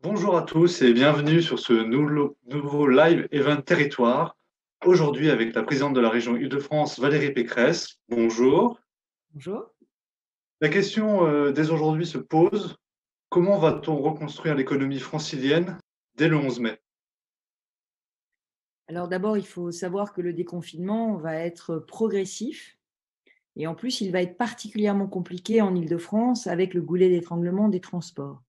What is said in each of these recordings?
Bonjour à tous et bienvenue sur ce nouveau live Event Territoire. Aujourd'hui avec la présidente de la région Île-de-France, Valérie Pécresse. Bonjour. Bonjour. La question euh, dès aujourd'hui se pose, comment va-t-on reconstruire l'économie francilienne dès le 11 mai? Alors d'abord, il faut savoir que le déconfinement va être progressif et en plus, il va être particulièrement compliqué en Île-de-France avec le goulet d'étranglement des transports.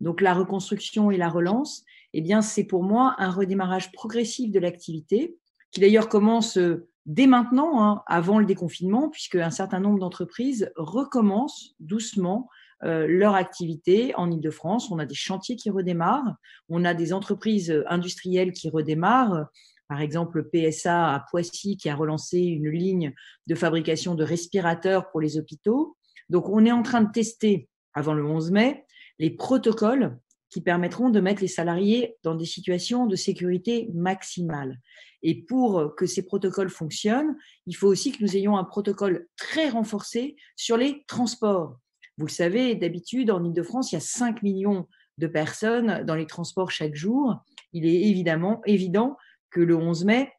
Donc la reconstruction et la relance, eh bien, c'est pour moi un redémarrage progressif de l'activité, qui d'ailleurs commence euh, dès maintenant, hein, avant le déconfinement, puisque un certain nombre d'entreprises recommencent doucement euh, leur activité en Ile-de-France. On a des chantiers qui redémarrent, on a des entreprises industrielles qui redémarrent. Par exemple, PSA à Poissy qui a relancé une ligne de fabrication de respirateurs pour les hôpitaux. Donc, on est en train de tester avant le 11 mai les protocoles qui permettront de mettre les salariés dans des situations de sécurité maximale. Et pour que ces protocoles fonctionnent, il faut aussi que nous ayons un protocole très renforcé sur les transports. Vous le savez, d'habitude, en Ile-de-France, il y a 5 millions de personnes dans les transports chaque jour. Il est évidemment évident que le 11 mai,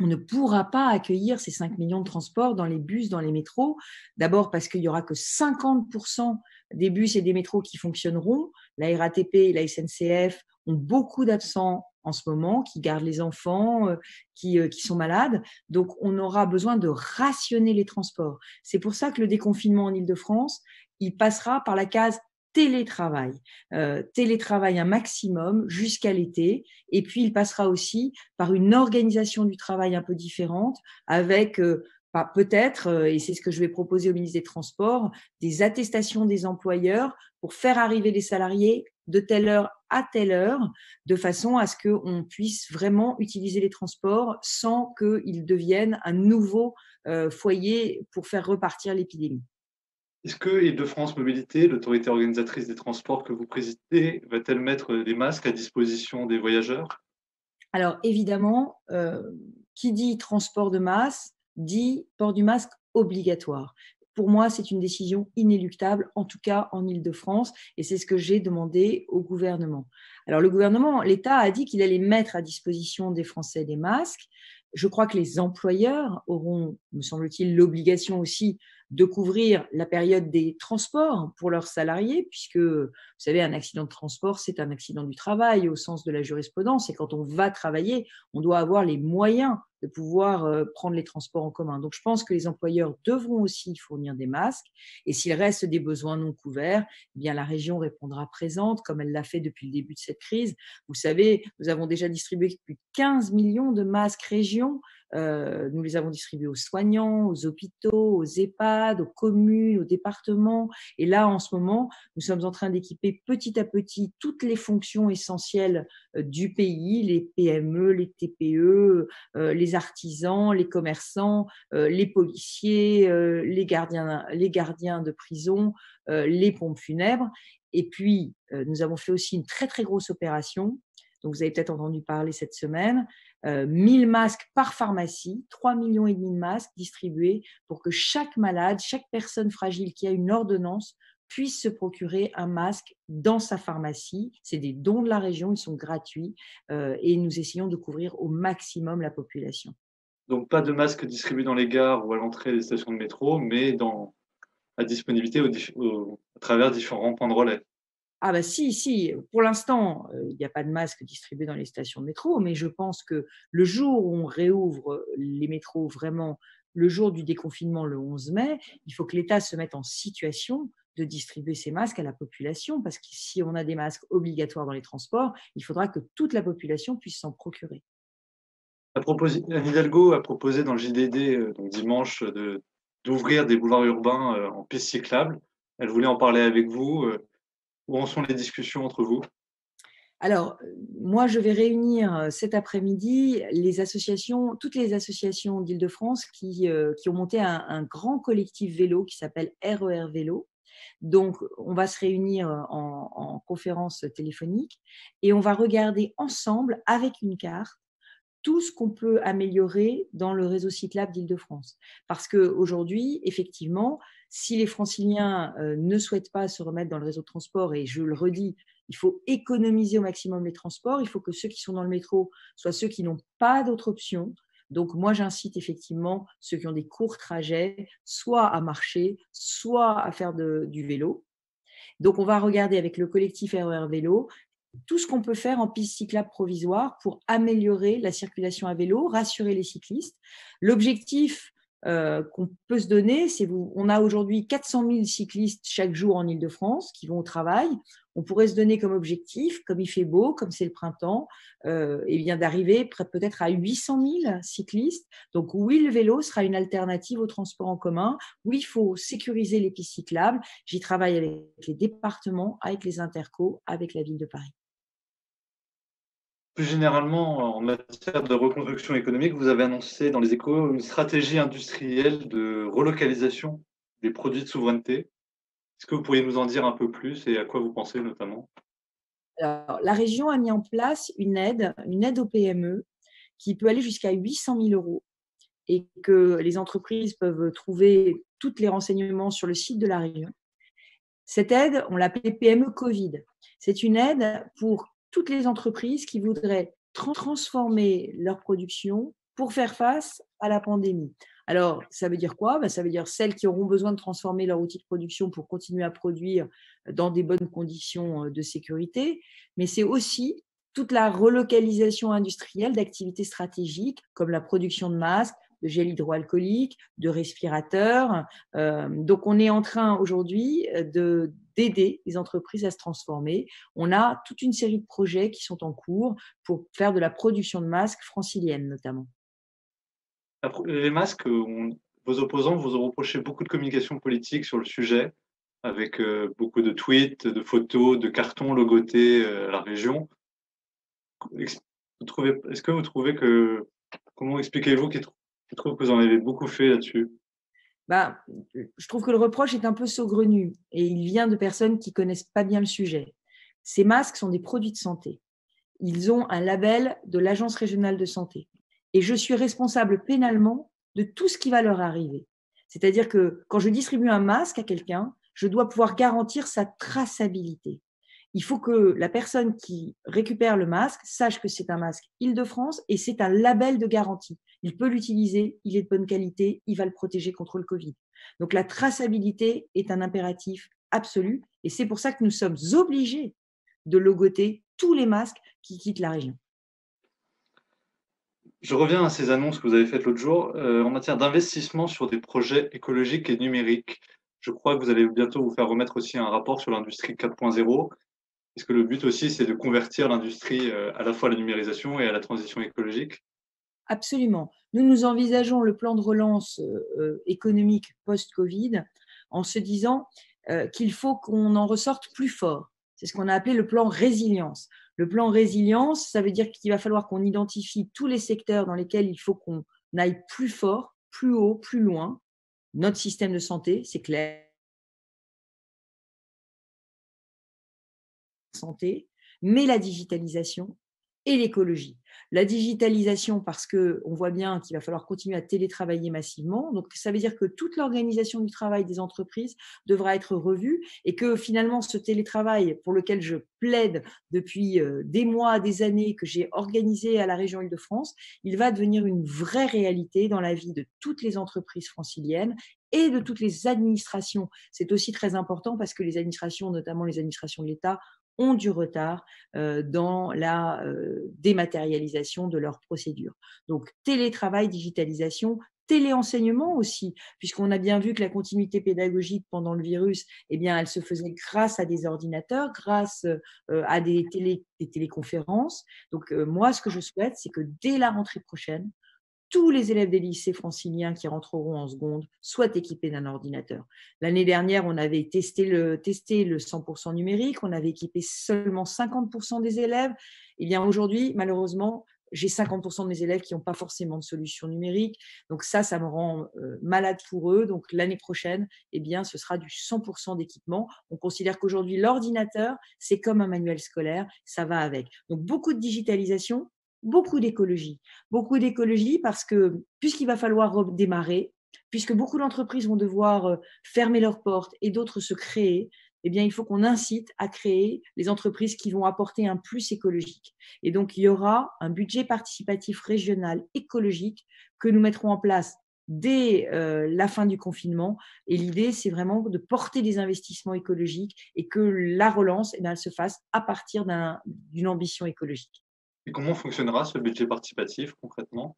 on ne pourra pas accueillir ces 5 millions de transports dans les bus, dans les métros. D'abord parce qu'il n'y aura que 50% des bus et des métros qui fonctionneront. La RATP et la SNCF ont beaucoup d'absents en ce moment, qui gardent les enfants, euh, qui, euh, qui sont malades. Donc, on aura besoin de rationner les transports. C'est pour ça que le déconfinement en Ile-de-France, il passera par la case télétravail, euh, télétravail un maximum jusqu'à l'été, et puis il passera aussi par une organisation du travail un peu différente, avec euh, peut-être, euh, et c'est ce que je vais proposer au ministre des Transports, des attestations des employeurs pour faire arriver les salariés de telle heure à telle heure, de façon à ce qu'on puisse vraiment utiliser les transports sans qu'ils deviennent un nouveau foyer pour faire repartir l'épidémie. Est-ce que Île-de-France Mobilité, l'autorité organisatrice des transports que vous présidez, va-t-elle mettre des masques à disposition des voyageurs? Alors évidemment, euh, qui dit transport de masse dit port du masque obligatoire. Pour moi, c'est une décision inéluctable, en tout cas en Île-de-France, et c'est ce que j'ai demandé au gouvernement. Alors le gouvernement, l'État a dit qu'il allait mettre à disposition des Français des masques. Je crois que les employeurs auront, me semble-t-il, l'obligation aussi de couvrir la période des transports pour leurs salariés, puisque, vous savez, un accident de transport, c'est un accident du travail au sens de la jurisprudence. Et quand on va travailler, on doit avoir les moyens de pouvoir euh, prendre les transports en commun. Donc, je pense que les employeurs devront aussi fournir des masques. Et s'il reste des besoins non couverts, eh bien, la région répondra présente, comme elle l'a fait depuis le début de cette crise. Vous savez, nous avons déjà distribué plus de 15 millions de masques région euh, nous les avons distribués aux soignants, aux hôpitaux, aux EHPAD, aux communes, aux départements. Et là, en ce moment, nous sommes en train d'équiper petit à petit toutes les fonctions essentielles euh, du pays, les PME, les TPE, euh, les artisans, les commerçants, les policiers, les, gardiens, les gardiens de prison, les pompes funèbres. Et puis, nous avons fait aussi une très, très grosse opération donc vous avez peut-être entendu parler cette semaine, 1000 euh, masques par pharmacie, 3 millions et demi de masques distribués pour que chaque malade, chaque personne fragile qui a une ordonnance puisse se procurer un masque dans sa pharmacie. C'est des dons de la région, ils sont gratuits euh, et nous essayons de couvrir au maximum la population. Donc pas de masques distribués dans les gares ou à l'entrée des stations de métro, mais dans, à disponibilité à travers différents points de relais. Ah bah si, si, pour l'instant, euh, il n'y a pas de masque distribué dans les stations de métro, mais je pense que le jour où on réouvre les métros vraiment, le jour du déconfinement, le 11 mai, il faut que l'État se mette en situation de distribuer ces masques à la population, parce que si on a des masques obligatoires dans les transports, il faudra que toute la population puisse s'en procurer. Anne Hidalgo a proposé dans le JDD euh, donc dimanche d'ouvrir des boulevards urbains euh, en pistes cyclables. Elle voulait en parler avec vous. Où en sont les discussions entre vous? Alors, moi, je vais réunir euh, cet après-midi toutes les associations d'Île-de-France qui, euh, ont monté un, grand collectif vélo qui s'appelle RER e Vélo. Donc, on va se réunir en, en, conférence téléphonique et on va regarder ensemble, avec une carte, tout ce qu'on peut améliorer dans le réseau cyclable d'Île-de-France. Parce qu'aujourd'hui, effectivement, si les franciliens euh, ne souhaitent pas se remettre dans le réseau de transport, et je le redis, Il faut économiser au maximum les transports. Il faut que ceux qui sont dans le métro soient ceux qui n'ont pas d'autre option. Donc, moi, j'incite effectivement ceux qui ont des courts trajets, soit à marcher, soit à faire du vélo. Donc, on va regarder avec le collectif RER Vélo tout ce qu'on peut faire en piste cyclable provisoire pour améliorer la circulation à vélo, rassurer les cyclistes. L'objectif euh, qu'on peut se donner, c'est vous, on a aujourd'hui 400 000 cyclistes chaque jour en Ile-de-France qui vont au travail. On pourrait se donner comme objectif, comme il fait beau, comme c'est le printemps, euh, et bien d'arriver peut-être à 800 000 cyclistes. Donc oui, le vélo sera une alternative au transport en commun. Oui, il faut sécuriser les pistes cyclables. J'y travaille avec les départements, avec les intercos, avec la ville de Paris. Plus généralement, en matière de reconstruction économique, vous avez annoncé dans les échos une stratégie industrielle de relocalisation des produits de souveraineté. Est-ce que vous pourriez nous en dire un peu plus et à quoi vous pensez notamment? La région a mis en place une aide, une aide aux PME qui peut aller jusqu'à 800 000 euros et que les entreprises peuvent trouver tous les renseignements sur le site de la région. Cette aide, on l'appelait PME Covid. C'est une aide pour toutes les entreprises qui voudraient transformer leur production pour faire face à la pandémie. Alors, ça veut dire quoi? Ben, Ça veut dire celles qui auront besoin de transformer leur outil de production pour continuer à produire dans des bonnes conditions euh, de sécurité, mais c'est aussi toute la relocalisation industrielle d'activités stratégiques comme la production de masques, de gel hydroalcoolique, de respirateurs. Euh, donc, on est en train aujourd'hui de d'aider les entreprises à se transformer. On a toute une série de projets qui sont en cours pour faire de la production de masques francilienne notamment. Les masques, vos opposants vous ont reproché beaucoup de communication politique sur le sujet, avec euh, beaucoup de tweets, de photos, de cartons logotés euh, à la région. Est-ce que vous trouvez que, comment expliquez-vous qu'il je trouve que vous en avez beaucoup fait là-dessus. Bah, je trouve que le reproche est un peu saugrenu et il vient de personnes qui connaissent pas bien le sujet. Ces masques sont des produits de santé. Ils ont un label de l'Agence régionale de santé. Et je suis responsable pénalement de tout ce qui va leur arriver. C'est-à-dire que quand je distribue un masque à quelqu'un, je dois pouvoir garantir sa traçabilité il faut que la personne qui récupère le masque sache que c'est un masque Île-de-France et c'est un label de garantie. Il peut l'utiliser, il est de bonne qualité, il va le protéger contre le Covid. Donc la traçabilité est un impératif absolu et c'est pour ça que nous sommes obligés de logoter tous les masques qui quittent la région. Je reviens à ces annonces que vous avez faites l'autre jour euh, en matière d'investissement sur des projets écologiques et numériques. Je crois que vous allez bientôt vous faire remettre aussi un rapport sur l'industrie 4.0 est-ce le but aussi, c'est de convertir l'industrie euh, à la fois à la numérisation et à la transition écologique Absolument. Nous, nous envisageons le plan de relance euh, euh, économique post-Covid en se disant qu'il faut qu'on en ressorte plus fort. C'est ce qu'on a appelé le plan résilience. Le plan résilience, ça veut dire qu'il va falloir qu'on identifie tous les secteurs dans lesquels il faut qu'on aille plus fort, plus haut, plus loin. Notre système de santé, c'est clair santé, mais la digitalisation et l'écologie. La digitalisation, parce qu'on voit bien qu'il va falloir continuer à télétravailler massivement. Donc, ça veut dire que toute l'organisation du travail des entreprises devra être revue et que finalement, ce télétravail pour lequel je plaide depuis euh, des mois, des années, que j'ai organisé à la région Île-de-France, il va devenir une vraie réalité dans la vie de toutes les entreprises franciliennes et de toutes les administrations. C'est aussi très important parce que les administrations, notamment les administrations de l'État, ont du retard euh, dans la euh, dématérialisation de leurs procédures. Donc télétravail, digitalisation, téléenseignement aussi, puisqu'on a bien vu que la continuité pédagogique pendant le virus, eh bien, elle se faisait grâce à des ordinateurs, grâce euh, à des, des téléconférences. Donc moi, ce que je souhaite, c'est que dès la rentrée prochaine, tous les élèves des lycées franciliens qui rentreront en seconde soient équipés d'un ordinateur. L'année dernière, on avait testé le, testé le 100% numérique, on avait équipé seulement 50% des élèves. Eh bien aujourd'hui, malheureusement, j'ai 50% de mes élèves qui n'ont pas forcément de solution numérique. Donc ça, ça me rend euh, malade pour eux. Donc l'année prochaine, eh bien, ce sera du 100% d'équipement. On considère qu'aujourd'hui, l'ordinateur, c'est comme un manuel scolaire, ça va avec. Donc beaucoup de digitalisation, beaucoup d'écologie. Beaucoup d'écologie parce que puisqu'il va falloir redémarrer, puisque beaucoup d'entreprises vont devoir euh, fermer leurs portes et d'autres se créer, eh bien, il faut qu'on incite à créer les entreprises qui vont apporter un plus écologique. Et donc, il y aura un budget participatif régional écologique que nous mettrons en place dès euh, la fin du confinement. Et l'idée, c'est vraiment de porter des investissements écologiques et que la relance eh se fasse à partir d'une ambition écologique. Et comment fonctionnera ce budget participatif concrètement?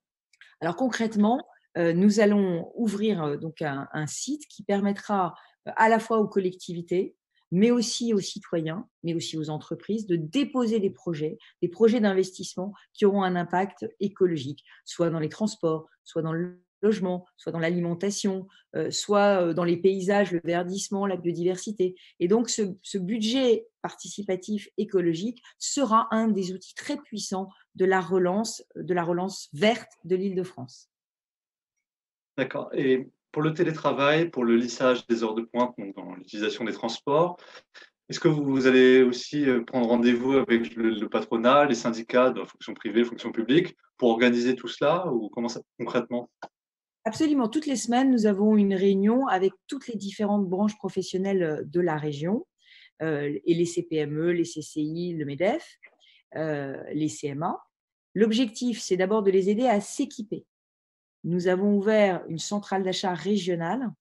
Alors concrètement, euh, nous allons ouvrir euh, donc un, site qui permettra à la fois aux collectivités, mais aussi aux citoyens, mais aussi aux entreprises, de déposer des projets, des projets d'investissement qui auront un impact écologique, soit dans les transports, soit dans le logement, soit dans l'alimentation, euh, soit euh, dans les paysages, le verdissement, la biodiversité. Et donc, ce, budget participatif écologique sera un des outils très puissants de la relance, de la relance verte de l'Île-de-France. D'accord. Et pour le télétravail, pour le lissage des heures de pointe, donc dans l'utilisation des transports, est-ce que vous allez aussi euh, prendre rendez-vous avec le, patronat, les syndicats la fonction privée, fonction publique, pour organiser tout cela ou comment ça concrètement? Absolument. Toutes les semaines, nous avons une réunion avec toutes les différentes branches professionnelles euh, de la région, euh, et les CPME, les CCI, le MEDEF, euh, les CMA. L'objectif, c'est d'abord de les aider à s'équiper. Nous avons ouvert une centrale d'achat régionale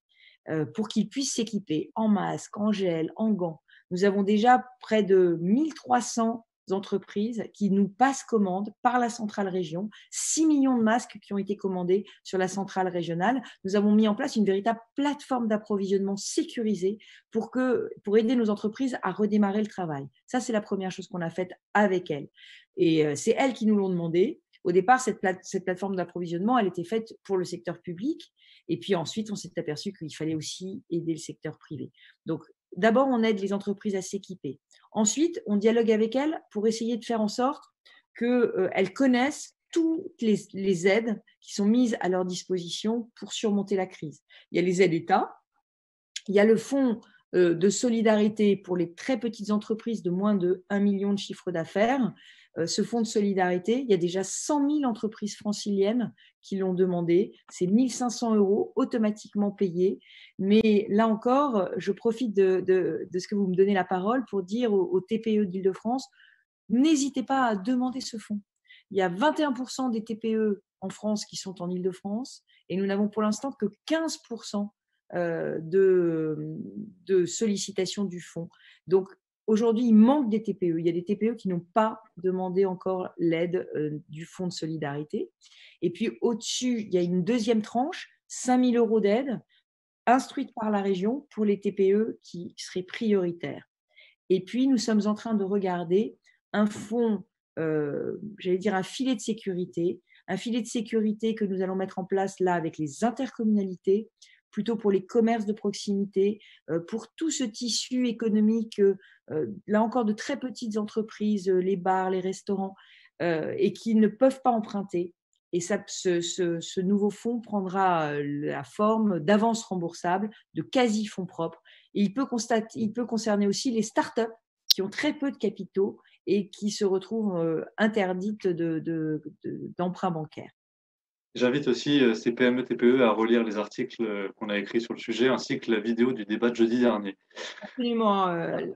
pour qu'ils puissent s'équiper en masque, en gel, en gants. Nous avons déjà près de 1300 entreprises qui nous passent commande par la centrale région. 6 millions de masques qui ont été commandés sur la centrale régionale. Nous avons mis en place une véritable plateforme d'approvisionnement sécurisée pour, que, pour aider nos entreprises à redémarrer le travail. Ça, c'est la première chose qu'on a faite avec elles. Et euh, c'est elles qui nous l'ont demandé. Au départ, cette, cette plateforme d'approvisionnement, elle était faite pour le secteur public. Et puis ensuite, on s'est aperçu qu'il fallait aussi aider le secteur privé. Donc, D'abord, on aide les entreprises à s'équiper. Ensuite, on dialogue avec elles pour essayer de faire en sorte qu'elles euh, connaissent toutes les, aides qui sont mises à leur disposition pour surmonter la crise. Il y a les aides État, il y a le fonds euh, de solidarité pour les très petites entreprises de moins de 1 million de chiffre d'affaires. Euh, ce fonds de solidarité, il y a déjà 100 000 entreprises franciliennes qui l'ont demandé. C'est 1500 euros automatiquement payés. Mais là encore, je profite de, ce que vous me donnez la parole pour dire aux, TPE d'Île-de-France, n'hésitez pas à demander ce fonds. Il y a 21% des TPE en France qui sont en Île-de-France et nous n'avons pour l'instant que 15% euh, de, de sollicitations du fonds. Donc, aujourd'hui, il manque des TPE. Il y a des TPE qui n'ont pas demandé encore l'aide euh, du fonds de solidarité. Et puis, au-dessus, il y a une deuxième tranche, 5 000 euros d'aide instruite par la région pour les TPE qui seraient prioritaires. Et puis, nous sommes en train de regarder un fonds, euh, j'allais dire un filet de sécurité, un filet de sécurité que nous allons mettre en place là avec les intercommunalités plutôt pour les commerces de proximité, euh, pour tout ce tissu économique, euh, là encore de très petites entreprises, euh, les bars, les restaurants, et qui ne peuvent pas emprunter. Et ça, ce, nouveau fonds prendra la forme d'avances remboursables, de quasi-fonds propres. il, peut concerner aussi les startups qui ont très peu de capitaux et qui se retrouvent interdites d'emprunt de, bancaire. J'invite aussi euh, ces PME, TPE à relire les articles euh, qu'on a écrits sur le sujet, ainsi que la vidéo du débat de jeudi dernier. Absolument. Euh,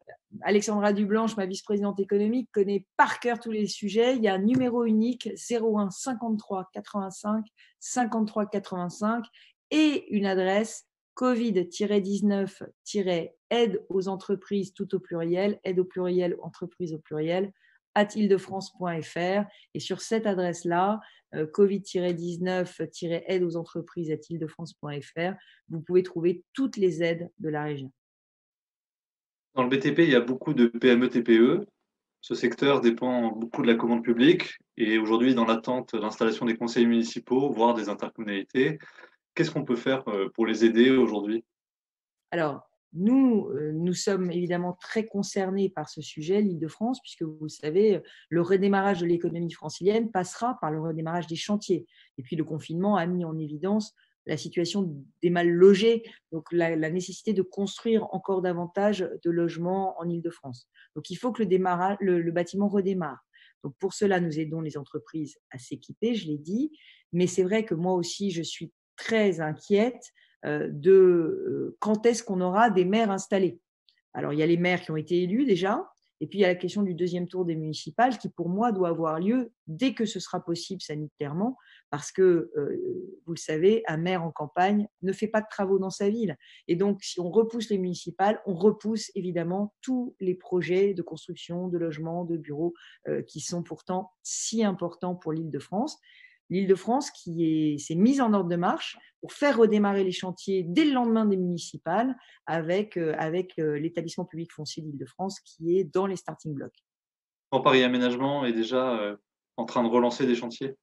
Alexandra Dublanche, ma vice-présidente économique, connaît par cœur tous les sujets. Il y a un numéro unique 01 53 85 53 85 et une adresse Covid-19-aide aux entreprises tout au pluriel, aide au pluriel, entreprise au pluriel, at ildefrance.fr. Et sur cette adresse-là, euh, Covid-19-aide aux entreprises à ildefrance.fr, vous pouvez trouver toutes les aides de la région. Dans le BTP, il y a beaucoup de PME-TPE. Ce secteur dépend beaucoup de la commande publique et aujourd'hui, dans l'attente d'installation des conseils municipaux, voire des intercommunalités, qu'est-ce qu'on peut faire euh, pour les aider aujourd'hui? Alors, nous, euh, nous sommes évidemment très concernés par ce sujet, l'Île-de-France, puisque vous savez, le redémarrage de l'économie francilienne passera par le redémarrage des chantiers. Et puis le confinement a mis en évidence la situation des mal logés, donc la, nécessité de construire encore davantage de logements en Île-de-France. Donc il faut que le, le bâtiment redémarre. Donc pour cela, nous aidons les entreprises à s'équiper, je l'ai dit, mais c'est vrai que moi aussi, je suis très inquiète euh, de euh, quand est-ce qu'on aura des maires installés. Alors, il y a les maires qui ont été élus déjà, et puis il y a la question du deuxième tour des municipales qui, pour moi, doit avoir lieu dès que ce sera possible sanitairement, parce que, vous le savez, un maire en campagne ne fait pas de travaux dans sa ville. Et donc, si on repousse les municipales, on repousse évidemment tous les projets de construction, de logement, de bureaux qui sont pourtant si importants pour l'île de France l'Île-de-France qui s'est mise en ordre de marche pour faire redémarrer les chantiers dès le lendemain des municipales avec, euh, euh, l'établissement public foncier d'Île-de-France qui est dans les starting blocks. Paris Aménagement est déjà euh, en train de relancer des chantiers?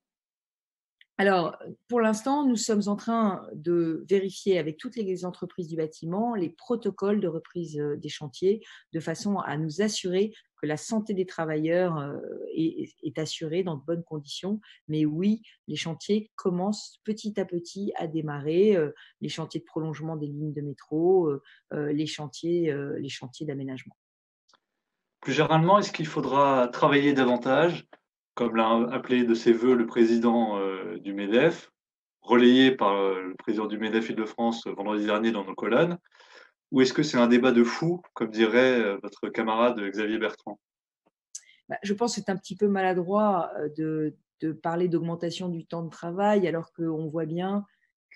Alors, pour l'instant, nous sommes en train de vérifier avec toutes les entreprises du bâtiment les protocoles de reprise euh, des chantiers de façon à nous assurer que la santé des travailleurs euh, est, assurée dans de bonnes conditions. Mais oui, les chantiers commencent petit à petit à démarrer, euh, les chantiers de prolongement des lignes de métro, les chantiers, les chantiers d'aménagement. Plus généralement, est-ce qu'il faudra travailler davantage? Comme l'a appelé de ses voeux le président euh, du MEDEF, relayé par euh, le président du MEDEF Île-de-France vendredi dernier dans nos colonnes, ou est-ce que c'est un débat de fou, comme dirait euh, votre camarade Xavier Bertrand? Bah, Je pense que c'est un petit peu maladroit de, de parler d'augmentation du temps de travail, alors qu'on voit bien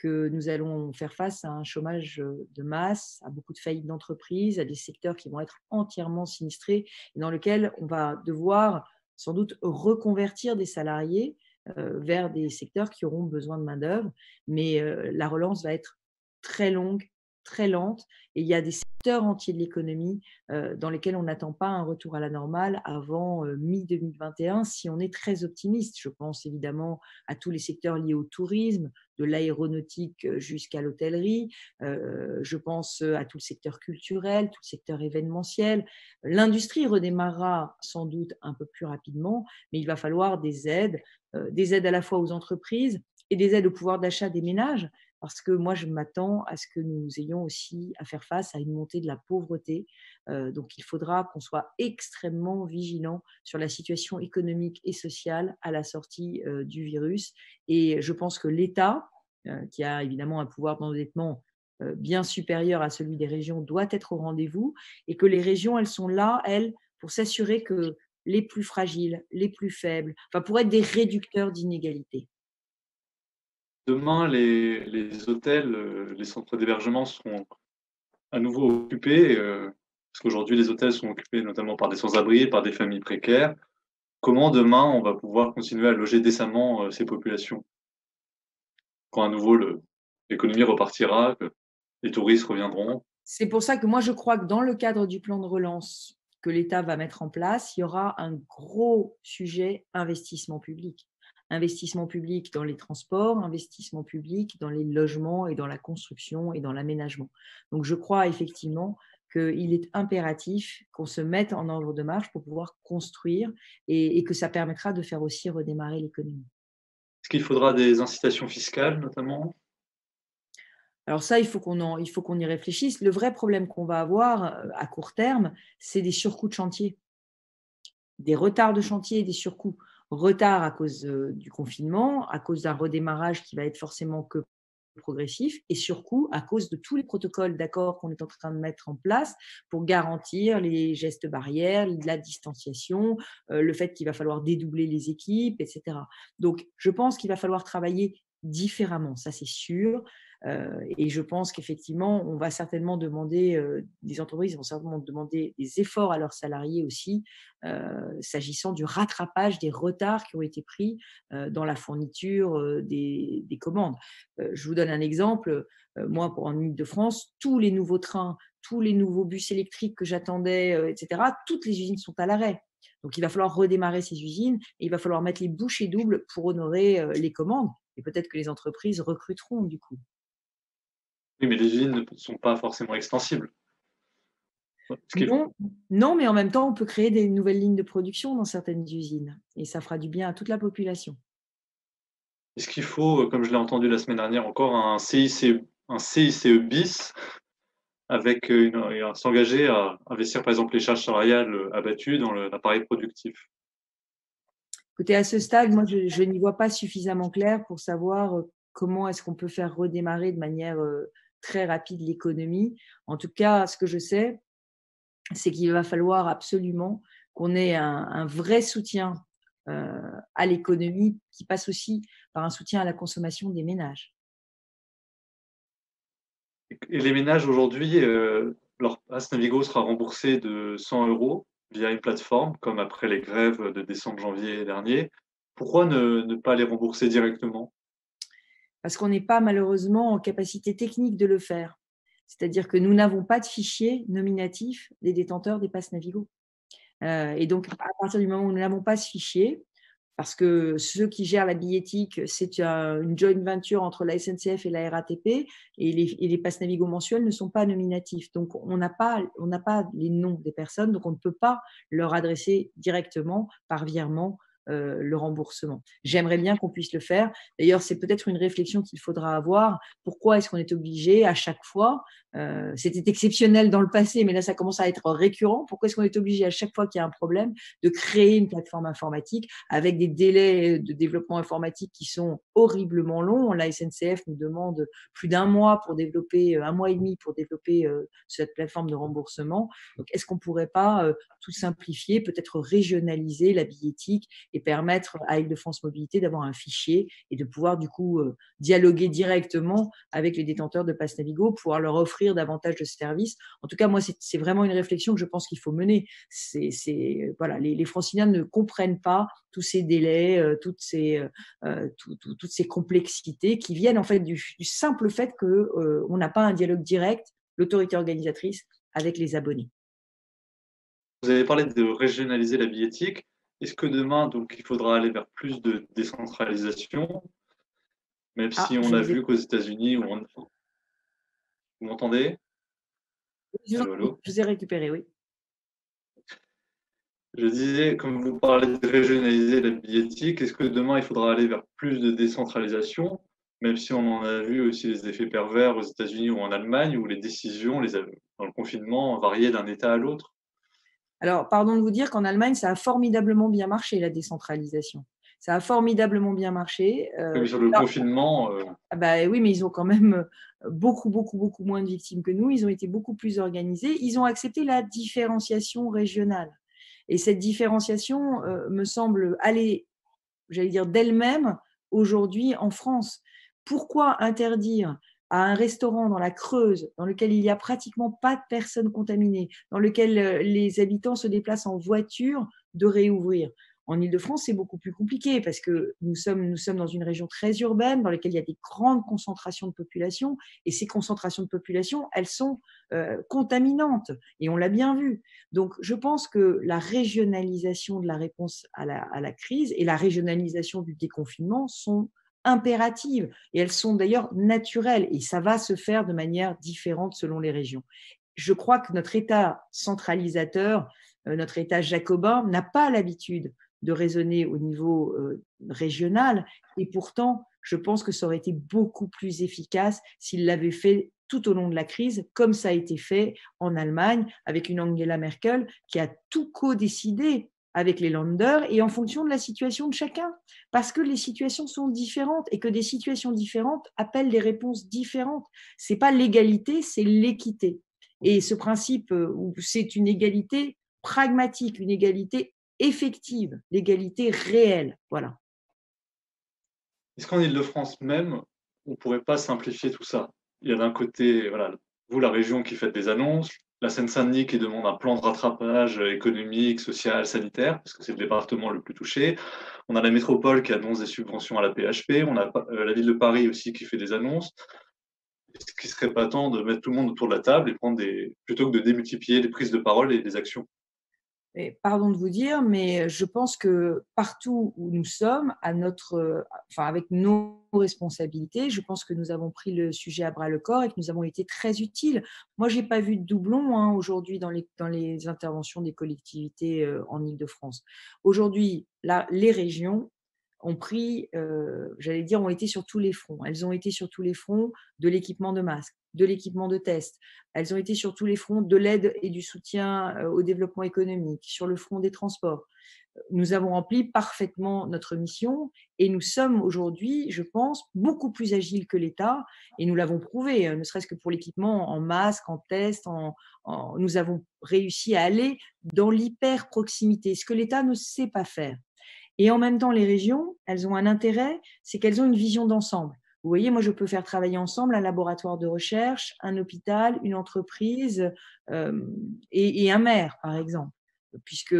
que nous allons faire face à un chômage de masse, à beaucoup de faillites d'entreprises, à des secteurs qui vont être entièrement sinistrés et dans lesquels on va devoir sans doute reconvertir des salariés euh, vers des secteurs qui auront besoin de main-d'œuvre. Mais euh, la relance va être très longue, très lente. Et il y a des secteurs entiers de l'économie euh, dans lesquels on n'attend pas un retour à la normale avant mi-2021, si on est très optimiste. Je pense évidemment à tous les secteurs liés au tourisme, de l'aéronautique jusqu'à l'hôtellerie. je pense à tout le secteur culturel, tout le secteur événementiel. L'industrie redémarrera sans doute un peu plus rapidement, mais il va falloir des aides, des aides à la fois aux entreprises et des aides au pouvoir d'achat des ménages parce que moi, je m'attends à ce que nous ayons aussi à faire face à une montée de la pauvreté. Euh, donc, il faudra qu'on soit extrêmement vigilant sur la situation économique et sociale à la sortie euh, du virus. Et je pense que l'État, euh, qui a évidemment un pouvoir d'endettement bien supérieur à celui des régions, doit être au rendez-vous et que les régions, elles sont là, elles, pour s'assurer que les plus fragiles, les plus faibles, enfin, pour être des réducteurs d'inégalités. Demain, les, hôtels, euh, les centres d'hébergement seront à nouveau occupés, euh, parce qu'aujourd'hui, les hôtels sont occupés notamment par des sans-abri, par des familles précaires. Comment demain, on va pouvoir continuer à loger décemment euh, ces populations? Quand à nouveau l'économie repartira, que les touristes reviendront. C'est pour ça que moi, je crois que dans le cadre du plan de relance que l'État va mettre en place, il y aura un gros sujet investissement public investissement public dans les transports, investissement public dans les logements et dans la construction et dans l'aménagement. Donc je crois effectivement qu'il est impératif qu'on se mette en ordre de marche pour pouvoir construire et, que ça permettra de faire aussi redémarrer l'économie. Est-ce qu'il faudra des incitations fiscales notamment? Alors ça, il faut qu'on y réfléchisse. Le vrai problème qu'on va avoir euh, à court terme, c'est des surcoûts de chantier, des retards de chantier et des surcoûts retard à cause euh, du confinement, à cause d'un redémarrage qui va être forcément que progressif et surcoût à cause de tous les protocoles d'accord qu'on est en train de mettre en place pour garantir les gestes barrières, la distanciation, euh, le fait qu'il va falloir dédoubler les équipes, etc. Donc, je pense qu'il va falloir travailler différemment, ça c'est sûr. Euh, et je pense qu'effectivement, on va certainement demander, euh, des entreprises vont certainement demander des efforts à leurs salariés aussi, euh, s'agissant du rattrapage des retards qui ont été pris dans la fourniture des, commandes. je vous donne un exemple. moi, pour en Ile-de-France, tous les nouveaux trains, tous les nouveaux bus électriques que j'attendais, etc., toutes les usines sont à l'arrêt. Donc, il va falloir redémarrer ces usines et il va falloir mettre les bouchées doubles pour honorer les commandes. Et peut-être que les entreprises recruteront du coup. Oui, mais les usines ne sont pas forcément extensibles. Non, mais en même temps, on peut créer des nouvelles lignes de production dans certaines usines et ça fera du bien à toute la population. Est-ce qu'il faut, comme je l'ai entendu la semaine dernière, encore un CICE, un CICE bis avec s'engager à investir par exemple les charges salariales abattues dans l'appareil productif? Écoutez, à ce stade, moi, je, je n'y vois pas suffisamment clair pour savoir euh, comment est-ce qu'on peut faire redémarrer de manière euh, très rapide l'économie. En tout cas, ce que je sais, c'est qu'il va falloir absolument qu'on ait un, vrai soutien euh, à l'économie qui passe aussi par un soutien à la consommation des ménages. Et les ménages aujourd'hui, euh, leur passe Navigo sera remboursé de 100 euros via une plateforme, comme après les grèves de décembre-janvier dernier. Pourquoi ne, pas les rembourser directement? Parce qu'on n'est pas malheureusement en capacité technique de le faire. C'est-à-dire que nous n'avons pas de fichier nominatif des détenteurs des passes Navigo. Euh, et donc, à partir du moment où nous n'avons pas ce fichier, parce que ceux qui gèrent la billettique, c'est une joint venture entre la SNCF et la RATP, et les, passes Navigo mensuels ne sont pas nominatifs. Donc, on n'a pas, pas les noms des personnes, donc on ne peut pas leur adresser directement par virement euh, le remboursement. J'aimerais bien qu'on puisse le faire. D'ailleurs, c'est peut-être une réflexion qu'il faudra avoir. Pourquoi est-ce qu'on est obligé à chaque fois euh, C'était exceptionnel dans le passé, mais là, ça commence à être récurrent. Pourquoi est-ce qu'on est obligé à chaque fois qu'il y a un problème de créer une plateforme informatique avec des délais de développement informatique qui sont horriblement longs? La SNCF nous demande plus d'un mois pour développer, euh, un mois et demi pour développer cette plateforme de remboursement. Donc, est-ce qu'on pourrait pas tout simplifier, peut-être régionaliser la billettique et permettre à Île-de-France Mobilité d'avoir un fichier et de pouvoir du coup euh, dialoguer directement avec les détenteurs de Pass Navigo, pouvoir leur offrir davantage de services. En tout cas, moi, c'est vraiment une réflexion que je pense qu'il faut mener. C'est voilà, les, les, franciliens ne comprennent pas tous ces délais, euh, toutes ces euh, toutes ces complexités qui viennent en fait du, simple fait que on n'a pas un dialogue direct, l'autorité organisatrice, avec les abonnés. Vous avez parlé de régionaliser la billettique. Est-ce que demain, donc, il faudra aller vers plus de décentralisation, même ah, si on a vu qu'aux États-Unis, on... vous m'entendez? Je, vous ai récupéré, oui. Je disais, comme vous parlez de régionaliser la billettique, est-ce que demain, il faudra aller vers plus de décentralisation, même si on en a vu aussi les effets pervers aux États-Unis ou en Allemagne, où les décisions les, dans le confinement variaient d'un État à l'autre? Alors, pardon de vous dire qu'en Allemagne, ça a formidablement bien marché, la décentralisation. Ça a formidablement bien marché. Euh, sur le confinement. Euh, ah bah, oui, mais ils ont quand même euh, beaucoup, beaucoup, beaucoup moins de victimes que nous. Ils ont été beaucoup plus organisés. Ils ont accepté la différenciation régionale. Et cette différenciation me semble aller, j'allais dire, d'elle-même aujourd'hui en France. Pourquoi interdire à un restaurant dans la Creuse, dans lequel il n'y a pratiquement pas de personnes contaminées, dans lequel euh, les habitants se déplacent en voiture, de réouvrir. En Ile-de-France, c'est beaucoup plus compliqué parce que nous sommes, nous sommes dans une région très urbaine dans laquelle il y a des grandes concentrations de population et ces concentrations de population, elles sont euh, contaminantes et on l'a bien vu. Donc, je pense que la régionalisation de la réponse à la, à la crise et la régionalisation du déconfinement sont impératives. Et elles sont d'ailleurs naturelles. Et ça va se faire de manière différente selon les régions. Je crois que notre État centralisateur, euh, notre État jacobin n'a pas l'habitude de raisonner au niveau euh, régional. Et pourtant, je pense que ça aurait été beaucoup plus efficace s'il l'avait fait tout au long de la crise, comme ça a été fait en Allemagne avec une Angela Merkel qui a tout co-décidé avec les landers et en fonction de la situation de chacun. Parce que les situations sont différentes et que des situations différentes appellent des réponses différentes. C'est pas l'égalité, c'est l'équité. Et ce principe euh, c'est une égalité pragmatique, une égalité effective, l'égalité réelle. Voilà. Est-ce qu'en Ile-de-France même, on ne pourrait pas simplifier tout ça? Il y a d'un côté, vous, la région qui fait des annonces, la Seine-Saint-Denis qui demande un plan de rattrapage économique, social, sanitaire, parce que c'est le département le plus touché. On a la métropole qui annonce des subventions à la PHP. On a euh, la ville de Paris aussi qui fait des annonces. Est-ce qu'il ne serait pas temps de mettre tout le monde autour de la table et prendre des, plutôt que de démultiplier les prises de parole et des actions? Pardon de vous dire, mais je pense que partout où nous sommes, enfin avec nos responsabilités, je pense que nous avons pris le sujet à bras le corps et que nous avons été très utiles. Moi, j'ai pas vu de doublon hein, aujourd'hui dans les, dans les interventions des collectivités euh, en Ile-de-France. Aujourd'hui, là, les régions ont pris, euh, j'allais dire, ont été sur tous les fronts. Elles ont été sur tous les fronts de l'équipement de masques, de l'équipement de test. Elles ont été sur tous les fronts de l'aide et du soutien euh, au développement économique, sur le front des transports. nous avons rempli parfaitement notre mission et nous sommes aujourd'hui, je pense, beaucoup plus agiles que l'État et nous l'avons prouvé, ne serait-ce que pour l'équipement en masque, en test, nous avons réussi à aller dans l'hyper proximité, ce que l'État ne sait pas faire. Et en même temps, les régions, elles ont un intérêt, c'est qu'elles ont une vision d'ensemble. Vous voyez, moi, je peux faire travailler ensemble un laboratoire de recherche, un hôpital, une entreprise euh, et, un maire, par exemple. Puisque,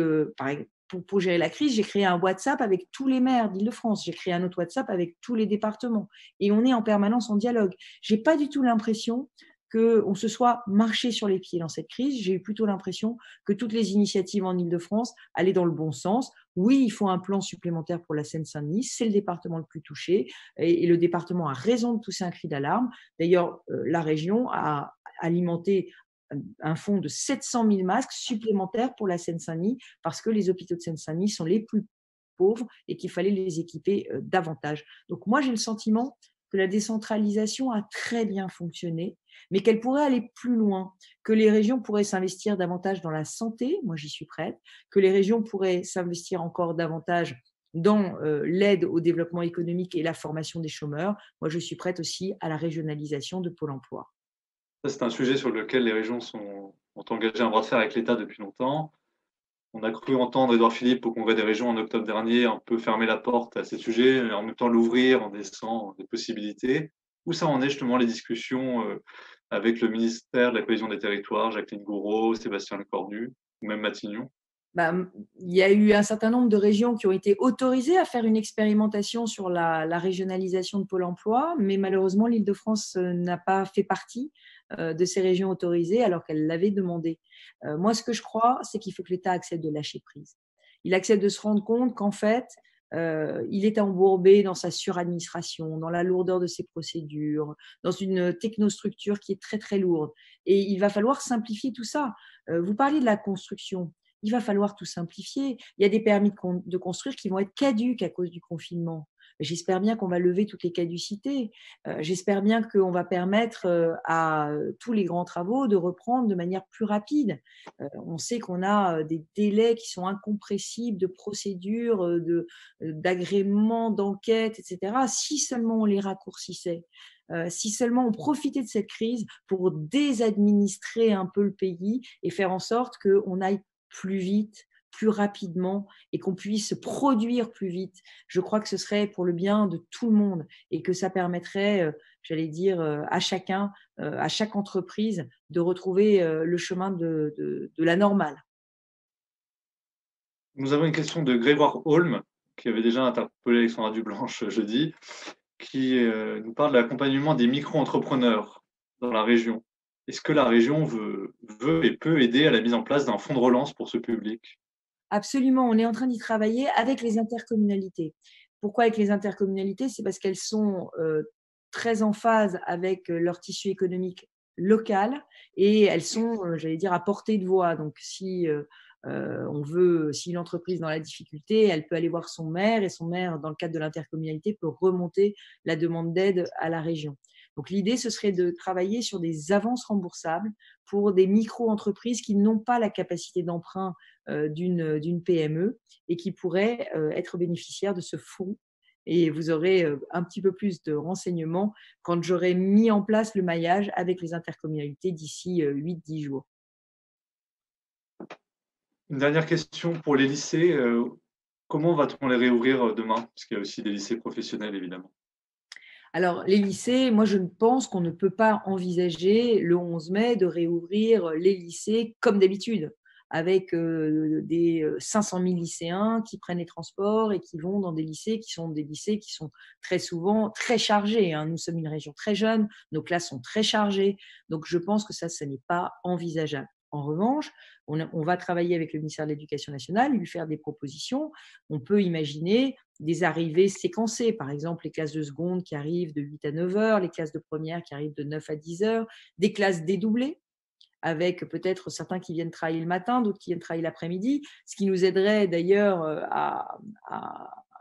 pour, gérer la crise, j'ai créé un WhatsApp avec tous les maires d'Île-de-France. J'ai créé un autre WhatsApp avec tous les départements. Et on est en permanence en dialogue. J'ai pas du tout l'impression qu'on se soit marché sur les pieds dans cette crise. J'ai eu plutôt l'impression que toutes les initiatives en Ile-de-France allaient dans le bon sens. Oui, il faut un plan supplémentaire pour la Seine-Saint-Denis. C'est le département le plus touché et, le département a raison de pousser un cri d'alarme. D'ailleurs, euh, la région a alimenté un fonds de 700 000 masques supplémentaires pour la Seine-Saint-Denis parce que les hôpitaux de Seine-Saint-Denis sont les plus pauvres et qu'il fallait les équiper euh, davantage. Donc moi, j'ai le sentiment que la décentralisation a très bien fonctionné, mais qu'elle pourrait aller plus loin, que les régions pourraient s'investir davantage dans la santé, moi j'y suis prête, que les régions pourraient s'investir encore davantage dans euh, l'aide au développement économique et la formation des chômeurs. Moi, je suis prête aussi à la régionalisation de Pôle Emploi. C'est un sujet sur lequel les régions sont, ont engagé un bras de fer avec l'État depuis longtemps. On a cru entendre Edouard Philippe au Congrès des régions en octobre dernier un peu fermer la porte à ces sujets, et en même temps l'ouvrir en laissant des possibilités. Où ça en est justement les discussions euh, avec le ministère de la Cohésion des Territoires, Jacqueline Gouraud, Sébastien Lecornu, ou même Matignon? Bah, il y a eu un certain nombre de régions qui ont été autorisées à faire une expérimentation sur la, régionalisation de Pôle emploi, mais malheureusement, l'Île-de-France euh, n'a pas fait partie euh, de ces régions autorisées alors qu'elle l'avait demandé. Euh, moi, ce que je crois, c'est qu'il faut que l'État accepte de lâcher prise. Il accepte de se rendre compte qu'en fait, il est embourbé dans sa suradministration, dans la lourdeur de ses procédures, dans une technostructure qui est très très lourde. Et il va falloir simplifier tout ça. vous parliez de la construction. Il va falloir tout simplifier. Il y a des permis de construire qui vont être caduques à cause du confinement. J'espère bien qu'on va lever toutes les caducités. Euh, j'espère bien qu'on va permettre euh, à euh, tous les grands travaux de reprendre de manière plus rapide. On sait qu'on a des délais qui sont incompressibles de procédures, d'agréments, d'enquêtes, etc. Si seulement on les raccourcissait. si seulement on profitait de cette crise pour désadministrer un peu le pays et faire en sorte qu'on aille plus vite, plus rapidement et qu'on puisse produire plus vite. Je crois que ce serait pour le bien de tout le monde et que ça permettrait, euh, j'allais dire, euh, à chacun, euh, à chaque entreprise de retrouver le chemin de, la normale. Nous avons une question de Grégoire Holm, qui avait déjà interpellé Alexandra Dublanche jeudi, qui nous parle de l'accompagnement des micro-entrepreneurs dans la région. Est-ce que la région veut, et peut aider à la mise en place d'un fonds de relance pour ce public? Absolument, on est en train d'y travailler avec les intercommunalités. Pourquoi avec les intercommunalités? C'est parce qu'elles sont euh, très en phase avec euh, leur tissu économique local et elles sont, euh, j'allais dire, à portée de voix. Donc, si on veut, si l'entreprise dans la difficulté, elle peut aller voir son maire et son maire, dans le cadre de l'intercommunalité, peut remonter la demande d'aide à la région. Donc l'idée, ce serait de travailler sur des avances remboursables pour des micro-entreprises qui n'ont pas la capacité d'emprunt euh, d'une PME et qui pourraient euh, être bénéficiaires de ce fonds. Et vous aurez euh, un petit peu plus de renseignements quand j'aurai mis en place le maillage avec les intercommunalités d'ici 8-10 jours. Une dernière question pour les lycées. Comment va-t-on les réouvrir demain? Parce qu'il y a aussi des lycées professionnels, évidemment. Alors, les lycées, moi, je pense qu'on ne peut pas envisager le 11 mai de réouvrir les lycées comme d'habitude, avec euh, des 500 euh, 000 lycéens qui prennent les transports et qui vont dans des lycées qui sont des lycées qui sont très souvent très chargés. Hein. Nous sommes une région très jeune, nos classes sont très chargées, donc je pense que ça, ce n'est pas envisageable. En revanche, on, va travailler avec le ministère de l'Éducation nationale, lui faire des propositions. On peut imaginer des arrivées séquencées, par exemple les classes de seconde qui arrivent de 8 à 9 heures, les classes de première qui arrivent de 9 à 10 heures, des classes dédoublées avec peut-être certains qui viennent travailler le matin, d'autres qui viennent travailler l'après-midi, ce qui nous aiderait d'ailleurs euh, à,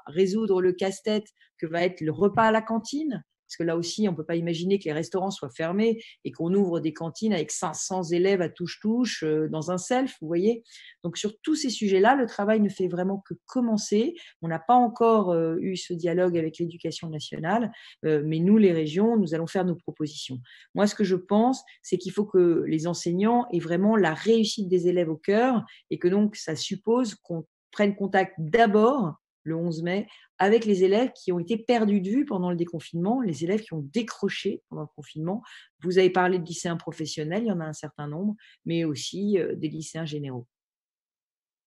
résoudre le casse-tête que va être le repas à la cantine, parce que là aussi, on ne peut pas imaginer que les restaurants soient fermés et qu'on ouvre des cantines avec 500 élèves à touche-touche euh, dans un self, vous voyez. Donc sur tous ces sujets-là, le travail ne fait vraiment que commencer. On n'a pas encore euh, eu ce dialogue avec l'éducation nationale, euh, mais nous, les régions, nous allons faire nos propositions. Moi, ce que je pense, c'est qu'il faut que les enseignants aient vraiment la réussite des élèves au cœur et que donc ça suppose qu'on prenne contact d'abord le 11 mai avec les élèves qui ont été perdus de vue pendant le déconfinement, les élèves qui ont décroché pendant le confinement. Vous avez parlé de lycéens professionnels, il y en a un certain nombre, mais aussi euh, des lycéens généraux.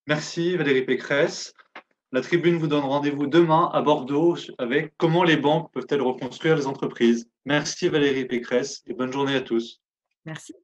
Merci Valérie Pécresse. La tribune vous donne rendez-vous demain à Bordeaux avec comment les banques peuvent-elles reconstruire les entreprises. Merci Valérie Pécresse et bonne journée à tous. Merci.